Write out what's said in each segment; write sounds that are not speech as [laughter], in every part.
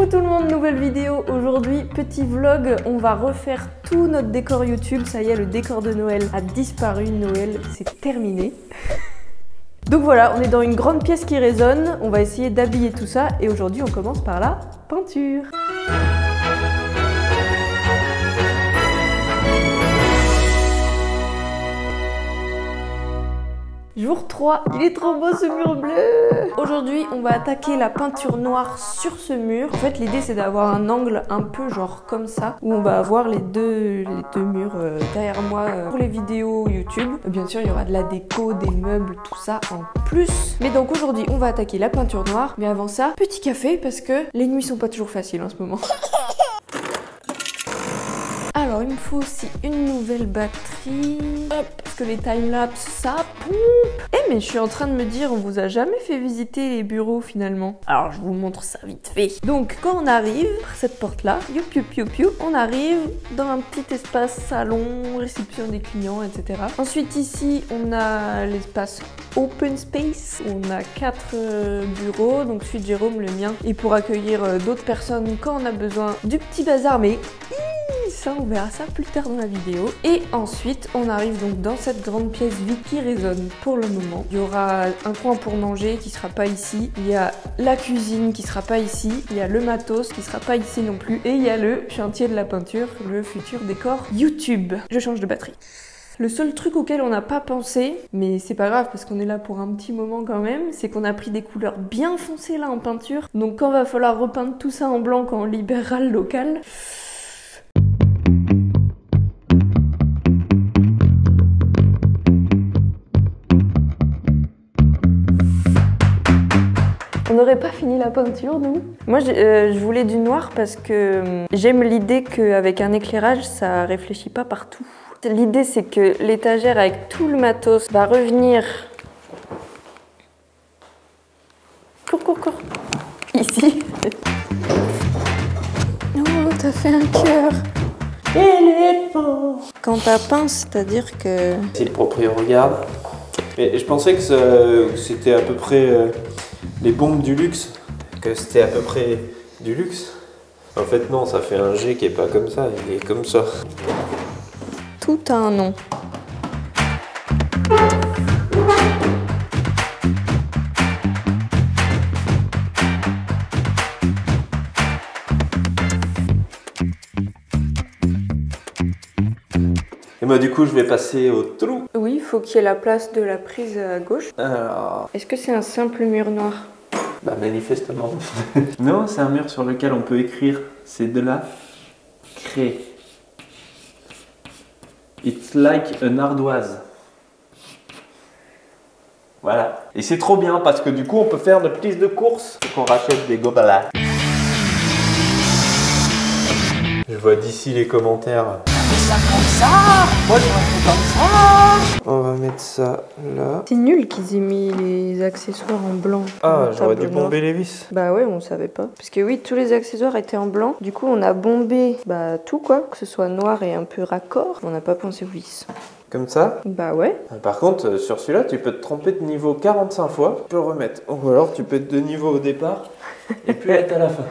Coucou tout le monde, nouvelle vidéo. Aujourd'hui, petit vlog, on va refaire tout notre décor YouTube, ça y est le décor de Noël a disparu, Noël c'est terminé. [laughs] Donc voilà, on est dans une grande pièce qui résonne, on va essayer d'habiller tout ça. Et aujourd'hui on commence par la peinture. Jour 3, il est trop beau ce mur bleu Aujourd'hui, on va attaquer la peinture noire sur ce mur. En fait, l'idée c'est d'avoir un angle un peu genre comme ça, où on va avoir les deux, les deux murs euh, derrière moi euh, pour les vidéos YouTube. Bien sûr, il y aura de la déco, des meubles, tout ça en plus. Mais donc aujourd'hui, on va attaquer la peinture noire. Mais avant ça, petit café parce que les nuits sont pas toujours faciles en ce moment. [laughs] Il me faut aussi une nouvelle batterie. Hop, parce que les timelapse, ça pompe. Eh, mais je suis en train de me dire, on vous a jamais fait visiter les bureaux finalement. Alors, je vous montre ça vite fait. Donc, quand on arrive par cette porte-là, youp, youp, youp, youp, on arrive dans un petit espace salon, réception des clients, etc. Ensuite, ici, on a l'espace open space. On a quatre euh, bureaux, donc celui de Jérôme, le mien, et pour accueillir euh, d'autres personnes quand on a besoin du petit bazar, mais ça, on verra ça plus tard dans la vidéo. Et ensuite, on arrive donc dans cette grande pièce vide qui résonne pour le moment. Il y aura un coin pour manger qui sera pas ici. Il y a la cuisine qui sera pas ici. Il y a le matos qui sera pas ici non plus. Et il y a le chantier de la peinture, le futur décor YouTube. Je change de batterie. Le seul truc auquel on n'a pas pensé, mais c'est pas grave parce qu'on est là pour un petit moment quand même, c'est qu'on a pris des couleurs bien foncées là en peinture. Donc quand va falloir repeindre tout ça en blanc quand on libérera le local, On n'aurait pas fini la peinture, nous Moi, euh, je voulais du noir parce que hum, j'aime l'idée qu'avec un éclairage, ça réfléchit pas partout. L'idée, c'est que l'étagère avec tout le matos va revenir... Cours, cours, cours Ici. [laughs] Oh, t'as fait un cœur Éléphant Quand t'as peint, c'est-à-dire que... Si le proprio regarde. Mais je pensais que c'était à peu près... Les bombes du luxe, que c'était à peu près du luxe. En fait, non, ça fait un G qui est pas comme ça, il est comme ça. Tout a un nom. Moi, du coup, je vais passer au trou. Oui, il faut qu'il y ait la place de la prise à gauche. Alors... Est-ce que c'est un simple mur noir Bah, manifestement. [laughs] non, c'est un mur sur lequel on peut écrire. C'est de la craie. It's like an ardoise. Voilà. Et c'est trop bien parce que du coup, on peut faire de petites de courses. Qu'on rachète des gobalas. Je vois d'ici les commentaires ça comme ça Moi j'aurais fait comme ça On va mettre ça là. C'est nul qu'ils aient mis les accessoires en blanc. Ah, j'aurais dû bomber les vis. Bah ouais, on savait pas. Parce que oui, tous les accessoires étaient en blanc. Du coup, on a bombé bah, tout quoi, que ce soit noir et un peu raccord. On n'a pas pensé aux vis. Comme ça Bah ouais. Euh, par contre, euh, sur celui-là, tu peux te tromper de niveau 45 fois. Tu peux remettre. Ou alors, tu peux être de niveau au départ et puis [laughs] être à la fin.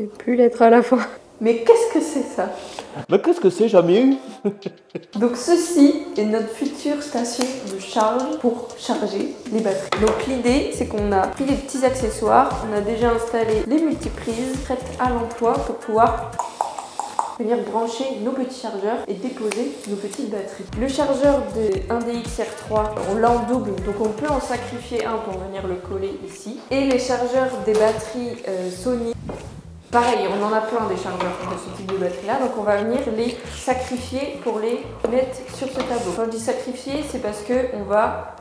Et puis l'être à la fin. Mais qu'est-ce que c'est ça? Mais qu'est-ce que c'est, jamais [laughs] eu Donc ceci est notre future station de charge pour charger les batteries. Donc l'idée, c'est qu'on a pris des petits accessoires, on a déjà installé les multiprises prêtes à l'emploi pour pouvoir venir brancher nos petits chargeurs et déposer nos petites batteries. Le chargeur de 1DXR3, on l'a en double, donc on peut en sacrifier un pour venir le coller ici. Et les chargeurs des batteries euh, Sony Pareil, on en a plein des chargeurs de ce type de batterie là, donc on va venir les sacrifier pour les mettre sur ce tableau. Quand je dis sacrifier, c'est parce que on va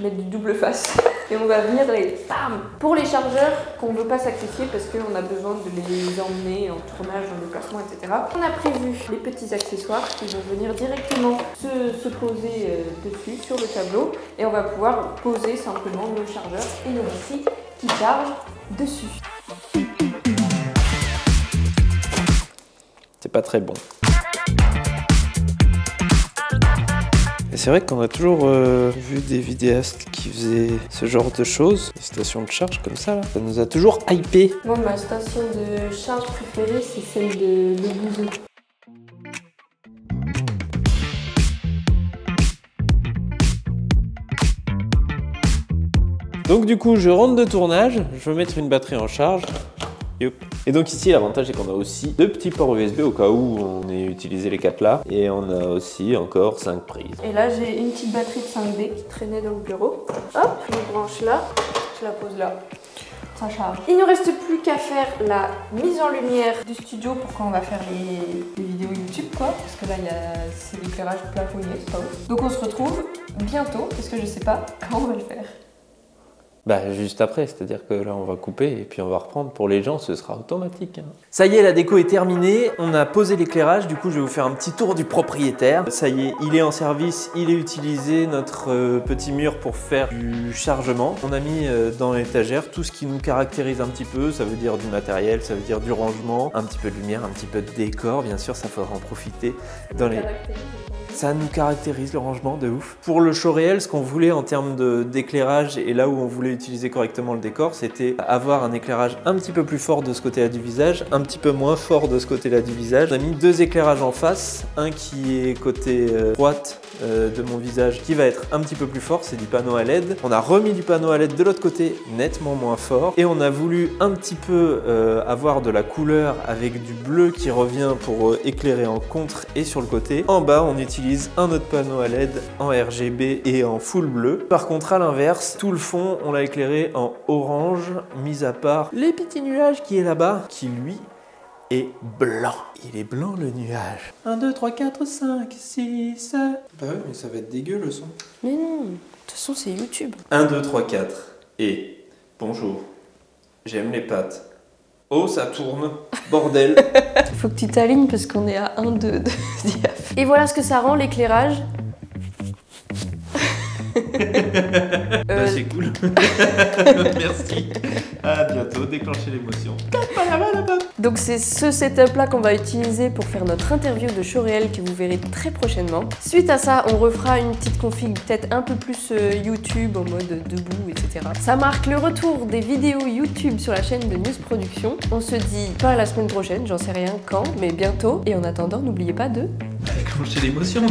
mettre du double face [laughs] et on va venir les bam pour les chargeurs qu'on ne veut pas sacrifier parce qu'on a besoin de les emmener en tournage, en déplacement, etc. On a prévu les petits accessoires qui vont venir directement se, poser euh, dessus sur le tableau et on va pouvoir poser simplement nos chargeurs et nos batteries qui chargent dessus. Pas très bon. Et c'est vrai qu'on a toujours euh, vu des vidéastes qui faisaient ce genre de choses, des stations de charge comme ça, là. ça nous a toujours hypé. Moi, ma station de charge préférée, c'est celle de Le Bouzeux. Donc du coup, je rentre de tournage, je veux mettre une batterie en charge. Youp. Et donc ici, l'avantage c'est qu'on a aussi deux petits ports USB au cas où on ait utilisé les quatre là. Et on a aussi encore cinq prises. Et là, j'ai une petite batterie de 5D qui traînait dans le bureau. Hop, je me branche là, je la pose là. Ça charge. Il ne reste plus qu'à faire la mise en lumière du studio pour quand on va faire les, les vidéos YouTube, quoi. Parce que là, il y a c'est l'éclairage plafonnier, c'est pas ouf. Donc on se retrouve bientôt, parce que je sais pas [laughs] quand on va le faire. Bah juste après, c'est-à-dire que là on va couper et puis on va reprendre. Pour les gens, ce sera automatique. hein. Ça y est, la déco est terminée. On a posé l'éclairage. Du coup, je vais vous faire un petit tour du propriétaire. Ça y est, il est en service, il est utilisé notre euh, petit mur pour faire du chargement. On a mis euh, dans l'étagère tout ce qui nous caractérise un petit peu. Ça veut dire du matériel, ça veut dire du rangement, un petit peu de lumière, un petit peu de décor. Bien sûr, ça faudra en profiter dans les. Ça nous caractérise le rangement de ouf. Pour le show réel, ce qu'on voulait en termes d'éclairage et là où on voulait utiliser correctement le décor, c'était avoir un éclairage un petit peu plus fort de ce côté-là du visage, un petit peu moins fort de ce côté-là du visage. A mis deux éclairages en face, un qui est côté euh, droite de mon visage qui va être un petit peu plus fort, c'est du panneau à LED. On a remis du panneau à LED de l'autre côté, nettement moins fort. Et on a voulu un petit peu euh, avoir de la couleur avec du bleu qui revient pour euh, éclairer en contre et sur le côté. En bas, on utilise un autre panneau à LED en RGB et en full bleu. Par contre, à l'inverse, tout le fond, on l'a éclairé en orange, mis à part les petits nuages qui est là-bas, qui lui est blanc. Il est blanc le nuage. 1, 2, 3, 4, 5, 6, 7. Bah ouais, mais ça va être dégueu le son. Mais non, de toute façon, c'est YouTube. 1, 2, 3, 4. Et bonjour. J'aime les pâtes. Oh, ça tourne. Bordel. [laughs] Faut que tu t'alignes parce qu'on est à 1, 2 de diaph. Et voilà ce que ça rend l'éclairage. [laughs] Euh, Bah, c'est cool. [laughs] Merci. À bientôt, déclenchez l'émotion. donc c'est ce setup là qu'on va utiliser pour faire notre interview de show réel que vous verrez très prochainement. Suite à ça, on refera une petite config peut-être un peu plus euh, YouTube en mode debout, etc. Ça marque le retour des vidéos YouTube sur la chaîne de News Production. On se dit pas la semaine prochaine, j'en sais rien quand, mais bientôt. Et en attendant, n'oubliez pas de Déclenchez l'émotion.